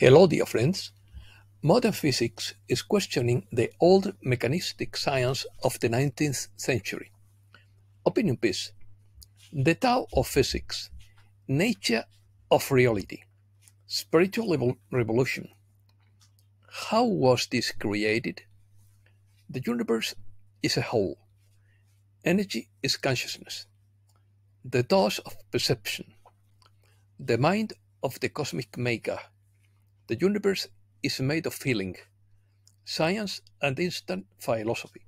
Hello, dear friends. Modern physics is questioning the old mechanistic science of the 19th century. Opinion piece The Tao of Physics, Nature of Reality, Spiritual Revolution. How was this created? The universe is a whole, energy is consciousness, the doors of perception, the mind of the cosmic maker. The universe is made of feeling, science, and instant philosophy.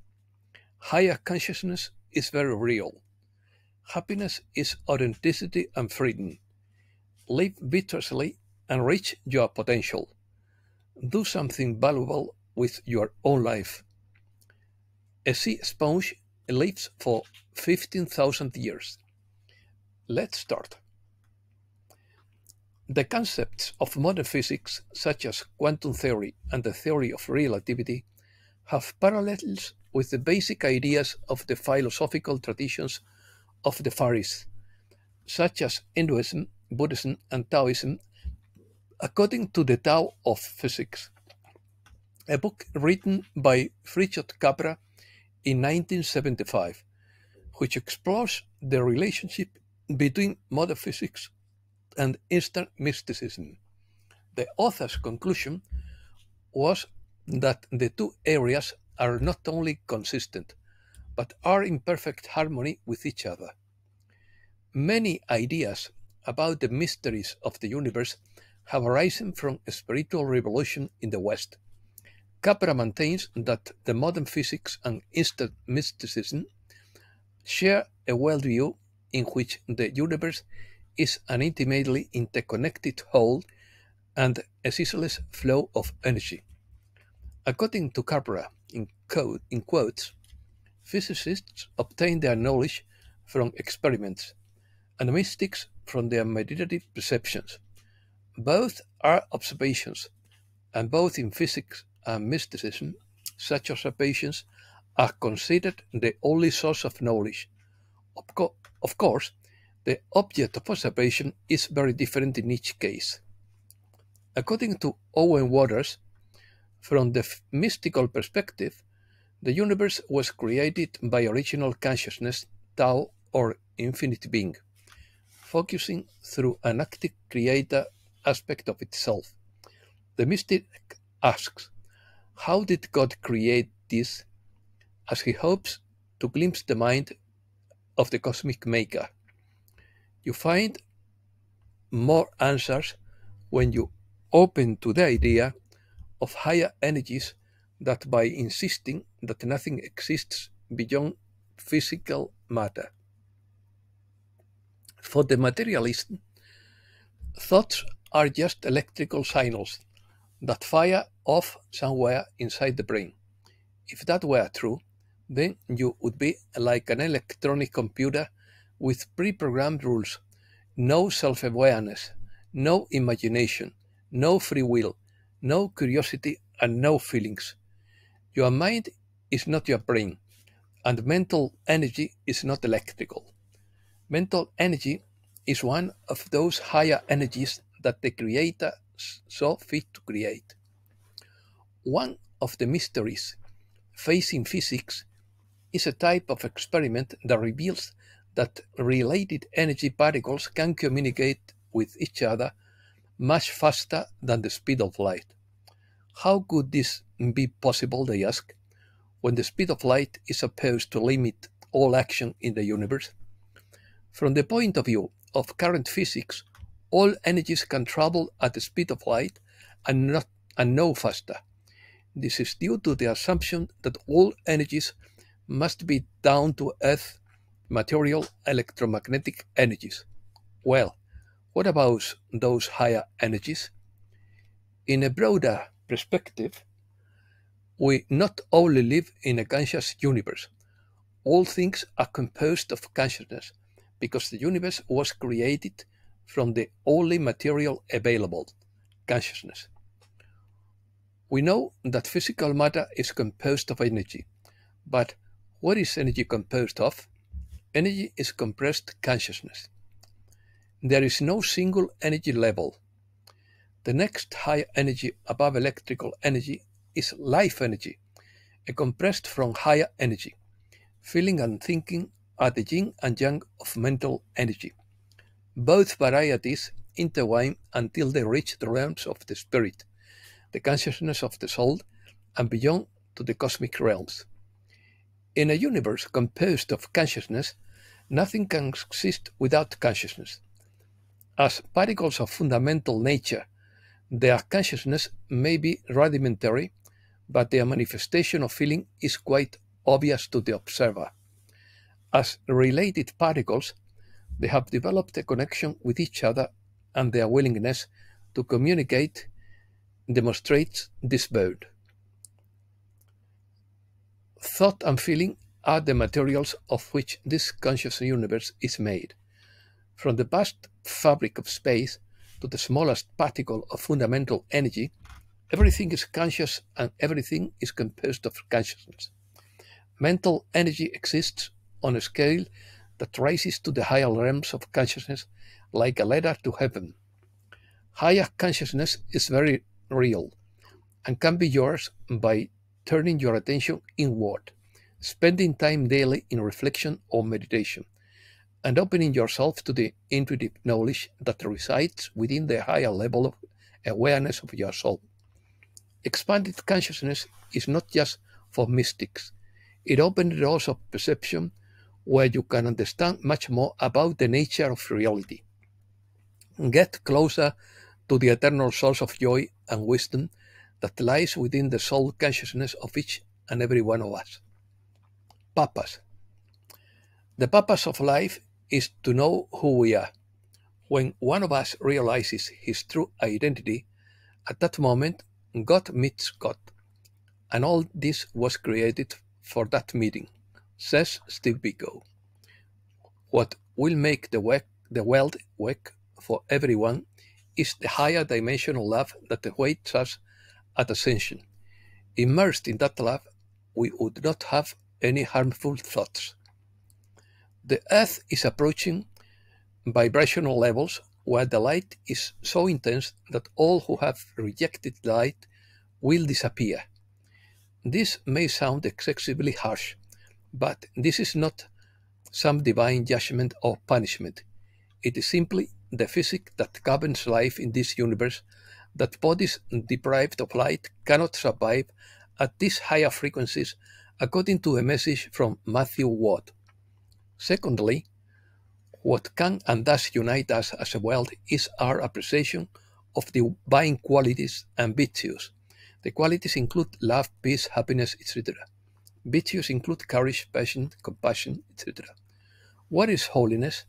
Higher consciousness is very real. Happiness is authenticity and freedom. Live virtuously and reach your potential. Do something valuable with your own life. A sea sponge lives for 15,000 years. Let's start. The concepts of modern physics, such as quantum theory and the theory of relativity, have parallels with the basic ideas of the philosophical traditions of the Far East, such as Hinduism, Buddhism, and Taoism, according to the Tao of Physics, a book written by Fritjof Capra in 1975, which explores the relationship between modern physics and Eastern mysticism. The author's conclusion was that the two areas are not only consistent, but are in perfect harmony with each other. Many ideas about the mysteries of the universe have arisen from a spiritual revolution in the West. Capra maintains that the modern physics and Eastern mysticism share a worldview in which the universe is an intimately interconnected whole and a ceaseless flow of energy. According to Capra, in, quote, in quotes, physicists obtain their knowledge from experiments, and mystics from their meditative perceptions. Both are observations, and both in physics and mysticism, such observations are considered the only source of knowledge. Of, co- of course, the object of observation is very different in each case. According to Owen Waters, from the mystical perspective, the universe was created by original consciousness, Tao, or infinite being, focusing through an active creator aspect of itself. The mystic asks, How did God create this? as he hopes to glimpse the mind of the cosmic maker. You find more answers when you open to the idea of higher energies that by insisting that nothing exists beyond physical matter. For the materialist, thoughts are just electrical signals that fire off somewhere inside the brain. If that were true, then you would be like an electronic computer with pre programmed rules, no self awareness, no imagination, no free will, no curiosity, and no feelings. Your mind is not your brain, and mental energy is not electrical. Mental energy is one of those higher energies that the Creator saw fit to create. One of the mysteries facing physics is a type of experiment that reveals that related energy particles can communicate with each other much faster than the speed of light. How could this be possible, they ask, when the speed of light is supposed to limit all action in the universe? From the point of view of current physics, all energies can travel at the speed of light and not and no faster. This is due to the assumption that all energies must be down to earth material electromagnetic energies. Well, what about those higher energies? In a broader perspective, we not only live in a conscious universe, all things are composed of consciousness because the universe was created from the only material available, consciousness. We know that physical matter is composed of energy, but what is energy composed of? Energy is compressed consciousness. There is no single energy level. The next higher energy above electrical energy is life energy, a compressed from higher energy. Feeling and thinking are the yin and yang of mental energy. Both varieties intertwine until they reach the realms of the spirit, the consciousness of the soul, and beyond to the cosmic realms. In a universe composed of consciousness, nothing can exist without consciousness. As particles of fundamental nature, their consciousness may be rudimentary, but their manifestation of feeling is quite obvious to the observer. As related particles, they have developed a connection with each other, and their willingness to communicate demonstrates this both. Thought and feeling are the materials of which this conscious universe is made. From the vast fabric of space to the smallest particle of fundamental energy, everything is conscious and everything is composed of consciousness. Mental energy exists on a scale that rises to the higher realms of consciousness like a ladder to heaven. Higher consciousness is very real and can be yours by turning your attention inward, spending time daily in reflection or meditation, and opening yourself to the intuitive knowledge that resides within the higher level of awareness of your soul. Expanded consciousness is not just for mystics, it opens doors of perception where you can understand much more about the nature of reality. Get closer to the eternal source of joy and wisdom that lies within the soul consciousness of each and every one of us. Purpose. The purpose of life is to know who we are. When one of us realizes his true identity, at that moment God meets God. And all this was created for that meeting, says Steve Biko. What will make the, work, the world work for everyone is the higher dimensional love that awaits us at ascension. Immersed in that love, we would not have any harmful thoughts. The Earth is approaching vibrational levels where the light is so intense that all who have rejected light will disappear. This may sound excessively harsh, but this is not some divine judgment or punishment. It is simply the physics that governs life in this universe that bodies deprived of light cannot survive at these higher frequencies, according to a message from Matthew Ward. Secondly, what can and does unite us as a world is our appreciation of the divine qualities and virtues. The qualities include love, peace, happiness, etc. Virtues include courage, passion, compassion, etc. What is holiness?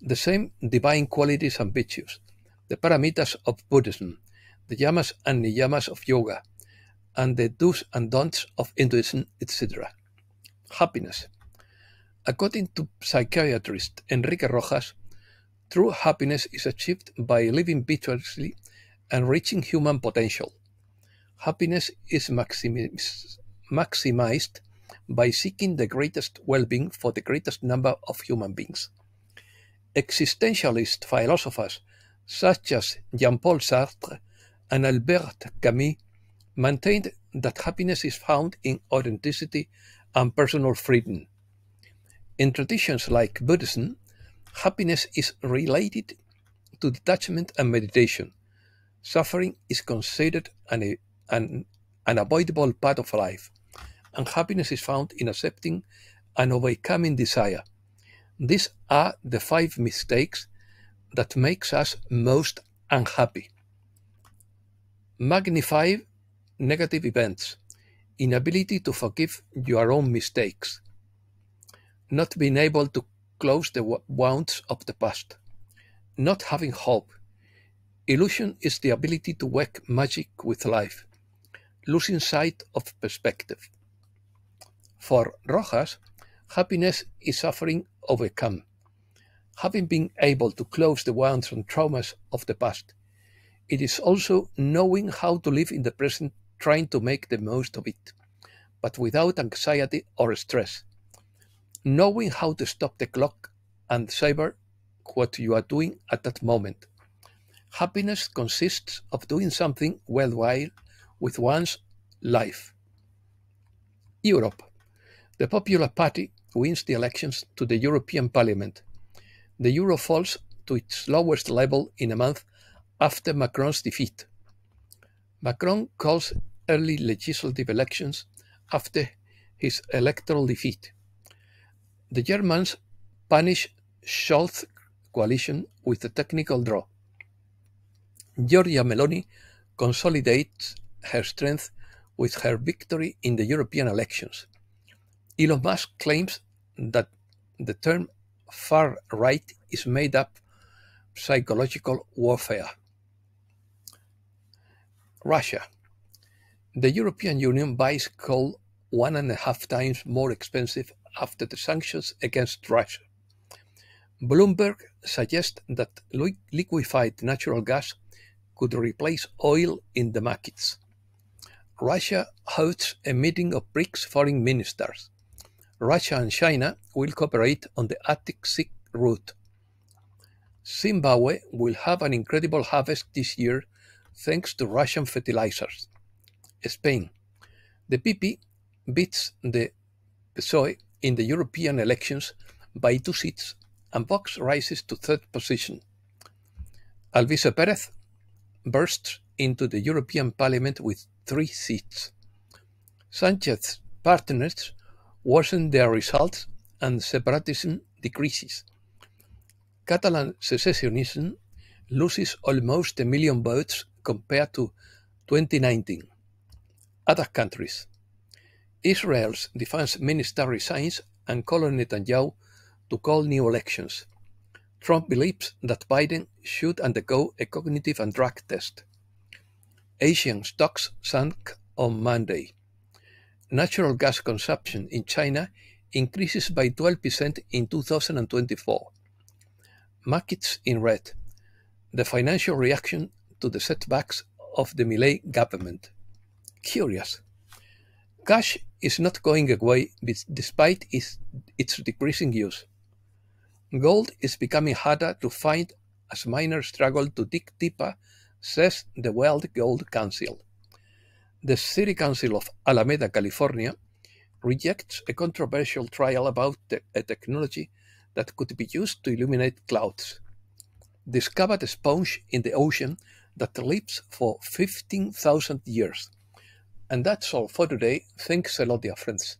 The same divine qualities and virtues, the paramitas of Buddhism, the yamas and niyamas of yoga, and the do's and don'ts of Hinduism, etc. Happiness. According to psychiatrist Enrique Rojas, true happiness is achieved by living virtuously and reaching human potential. Happiness is maximized by seeking the greatest well being for the greatest number of human beings. Existentialist philosophers such as Jean Paul Sartre and Albert Camus maintained that happiness is found in authenticity and personal freedom. In traditions like Buddhism, happiness is related to detachment and meditation. Suffering is considered an, an unavoidable part of life, and happiness is found in accepting and overcoming desire. These are the five mistakes that makes us most unhappy magnify negative events, inability to forgive your own mistakes, not being able to close the wounds of the past, not having hope. Illusion is the ability to work magic with life, losing sight of perspective. For Rojas, happiness is suffering overcome, having been able to close the wounds and traumas of the past it is also knowing how to live in the present, trying to make the most of it, but without anxiety or stress. Knowing how to stop the clock and savor what you are doing at that moment. Happiness consists of doing something worthwhile with one's life. Europe. The Popular Party wins the elections to the European Parliament. The euro falls to its lowest level in a month after Macron's defeat. Macron calls early legislative elections after his electoral defeat. The Germans punish Scholz's coalition with a technical draw. Giorgia Meloni consolidates her strength with her victory in the European elections. Elon Musk claims that the term far right is made up psychological warfare. Russia. The European Union buys coal one and a half times more expensive after the sanctions against Russia. Bloomberg suggests that liquefied natural gas could replace oil in the markets. Russia hosts a meeting of BRICS foreign ministers. Russia and China will cooperate on the Arctic Sea route. Zimbabwe will have an incredible harvest this year thanks to Russian fertilizers. Spain. The PP beats the PSOE in the European elections by two seats and Vox rises to third position. Alvise Pérez bursts into the European Parliament with three seats. Sanchez's partners worsen their results and separatism decreases. Catalan secessionism loses almost a million votes compared to 2019. Other countries. Israel's defense minister resigns and calls Netanyahu to call new elections. Trump believes that Biden should undergo a cognitive and drug test. Asian stocks sank on Monday. Natural gas consumption in China increases by 12% in 2024. Markets in red. The financial reaction to the setbacks of the Milei government. Curious. Cash is not going away despite its, its decreasing use. Gold is becoming harder to find as miners struggle to dig deeper, says the World Gold Council. The City Council of Alameda, California, rejects a controversial trial about a technology that could be used to illuminate clouds. Discovered a sponge in the ocean that lives for 15,000 years. And that's all for today. Thanks a lot, dear friends.